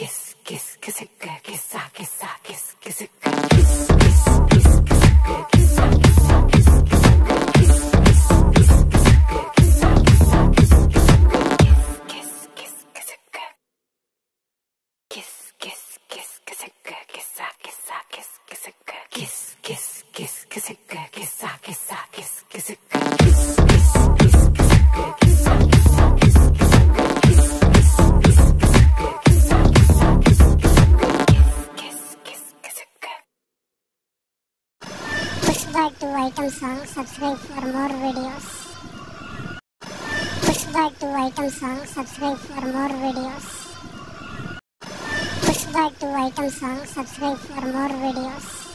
kisika kisa kisa kis kisika kis kis kis kisika kisa kisa kis kisika kis kis kis kisika kisa kisa kis kisika kis kis kisika Kiss, kiss, kiss, kissika, kissa, kissa, kiss, kissika, kiss, kiss, kiss, kissika, kissa, kissa, kiss, kissika, back to item song. Subscribe for more videos. Pushpa 2 item song. Subscribe for more videos. Pushpa 2 item song. Subscribe for more videos.